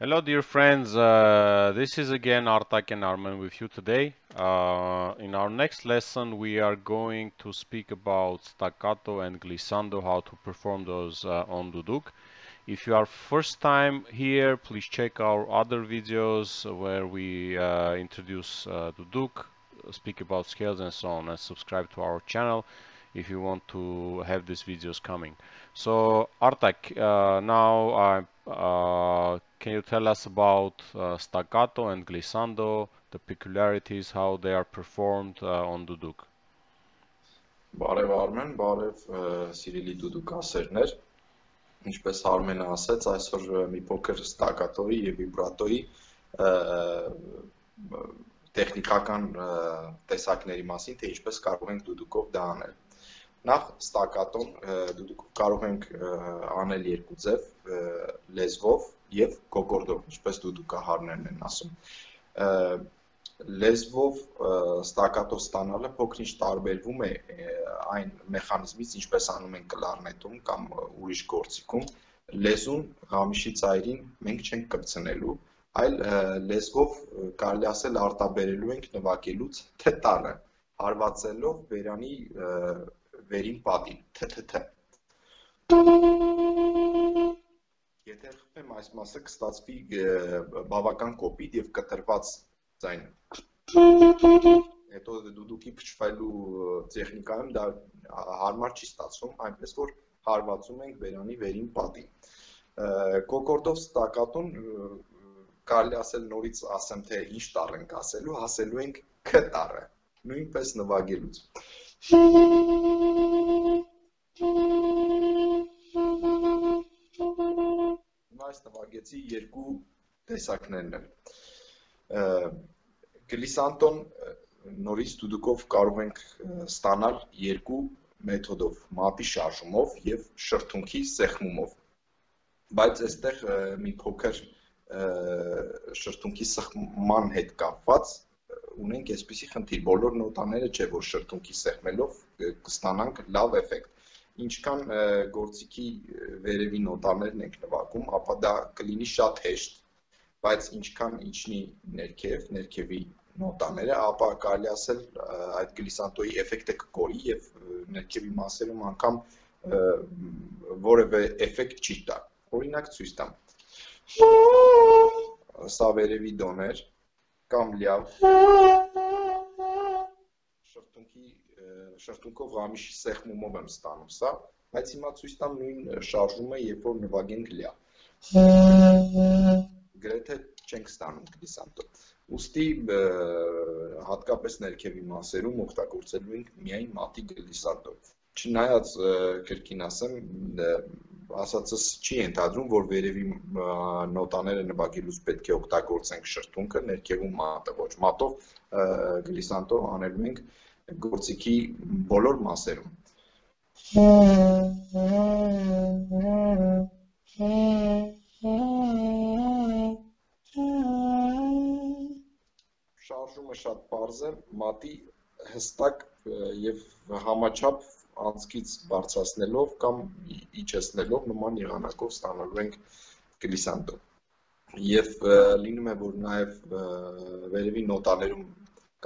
Hello, dear friends. Uh, this is again Artak and Armen with you today. Uh, in our next lesson, we are going to speak about staccato and glissando, how to perform those uh, on Duduk. If you are first time here, please check our other videos where we uh, introduce uh, Duduk, speak about scales and so on, and subscribe to our channel if you want to have these videos coming. So Artak, uh, now uh, can you tell us about uh, staccato and glissando, the peculiarities, how they are performed on Duduk? Բարև Արմեն, բարև սիրելի դուդուկասերներ։ Ինչպես Արմենը ասաց, այսօր մի փոքր ստակատոյի եւ վիբրատոյի տեխնիկական տեսակների մասին, թե ինչպես կարող ենք դուդուկով դա անել։ Նախ ստակատոն դուք կարող ենք անել երկու ձև լեզվով եւ կոկորդով, ինչպես դուդուկահարներն են ասում։ Լեզվով ստակատո ստանալը փոքրինչ տարբերվում է այն մեխանիզմից, ինչպես անում են կլարնետում կամ ուրիշ գործիքում։ Լեզուն γամիշի ծայրին մենք չենք կպցնելու, այլ լեզվով կարելի ասել արտաբերելու ենք նվագելուց թե տառը հարվածելով վերանի վերին պատին թթթ Եթե խփեմ այս մասը կստացվի բավական կոպիտ եւ կտրված ձայն։ Հետո դուդուկի փչվելու տեխնիկայում դա հարմար չի ստացվում, այնպես որ հարվածում ենք վերանի վերին պատին։ Կոկորդով ստակատուն կարելի ասել նորից ասեմ թե ինչ տառ ենք ասելու, ասելու ենք ք տառը, նույնպես նվագելուց։ Այս նվագեցի երկու տեսակներն են։ Գլիսանտոն նորից դուդուկով կարող ենք ստանալ երկու մեթոդով՝ մատի շարժումով եւ շրթունքի սեղմումով։ Բայց այստեղ մի փոքր շրթունքի սեղմման հետ կապված ունենք այսպիսի խնդիր, բոլոր նոտաները չէ, որ շրթունքի սեղմելով կստանանք լավ էֆեկտ։ Ինչքան գործիքի վերևի նոտաներն ենք նվագում, ապա դա կլինի շատ հեշտ, բայց ինչքան իջնի ներքև, ներքևի նոտաները, ապա կարելի ասել այդ գլիսանտոյի էֆեկտը կկորի եւ ներքևի մասերում անգամ որևէ էֆեկտ չի տա։ Օրինակ ցույց տամ։ Սա վերևի դոներ, կամ լյավ շրթունքի շրթունքով ղամիշի սեղմումով եմ ստանում սա, բայց հիմա ցույց տամ նույն շարժումը, երբ որ նվագենք լյա։ Գրեթե չենք ստանում գլիսանտո։ Ոստի հատկապես ներքևի մասերում օգտագործելու ենք միայն մատի գլիսանտո։ Չնայած կրկին ասեմ, ասածս չի ընդհանրում, որ վերևի նոտաները նվագելուց պետք է օգտագործենք շրթունքը, ներքևում մատը ոչ մատով գլիսանտով անելու ենք գործիքի բոլոր մասերում։ Շարժումը շատ པարզ է, մատի հստակ եւ համաչափ անցքից բարձրացնելով կամ իջեցնելով նման եղանակով ստանալու ենք գլիսանդո։ Եվ լինում է, որ նաև վերևի նոտաներում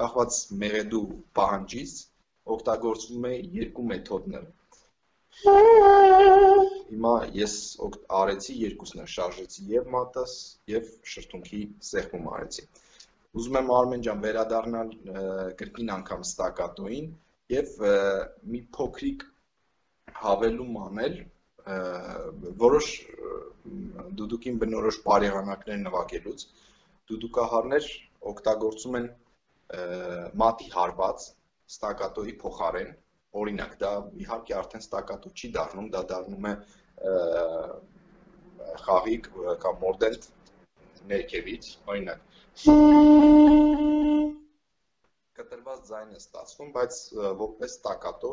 կախված մեղեդու պահանջից օգտագործվում է երկու մեթոդներ։ Հիմա ես արեցի երկուսն է, շարժեցի եւ մատս եւ շրթունքի սեղմում արեցի։ Ուզում եմ Արմեն ջան վերադառնալ կրկին անգամ ստակատոին եւ մի փոքրիկ հավելում անել որոշ դուդուկին բնորոշ բարեղանակներ նվագելուց դուդուկահարներ օգտագործում են մատի հարված ստակատոյի փոխարեն օրինակ դա իհարկե արդեն ստակատո չի դառնում դա դառնում է խաղիկ կամ մորդենտ ներքևից օրինակ կտրված ձայն է ստացվում, բայց որպես տակատո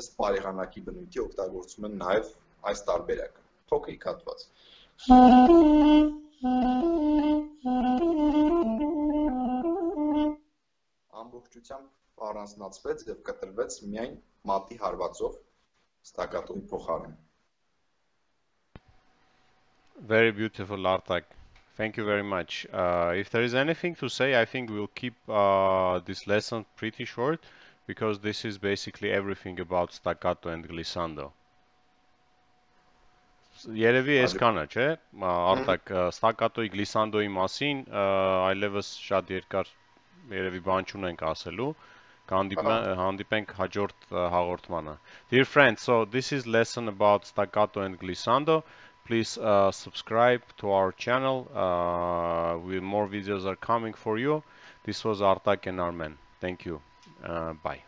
ըստ բարեղանակի բնույթի օգտագործում են նաև այս տարբերակը։ Փոքրիկ հատված։ Ամբողջությամբ առանձնացվեց եւ կտրվեց միայն մատի հարվածով ստակատոյի փոխարեն։ Very beautiful Artak. Thank you very much. Uh, if there is anything to say, I think we'll keep uh, this lesson pretty short because this is basically everything about staccato and glissando. Երևի այսքանը, չէ՞, արտակ ստակատոյի գլիսանդոյի մասին այլևս շատ երկար երևի բան չունենք ասելու հանդիպենք հաջորդ հաղորդմանը Dear friends, so this is lesson about staccato and glissando. Please uh, subscribe to our channel. Uh, with more videos are coming for you. This was Artak and Armen. Thank you. Uh, bye.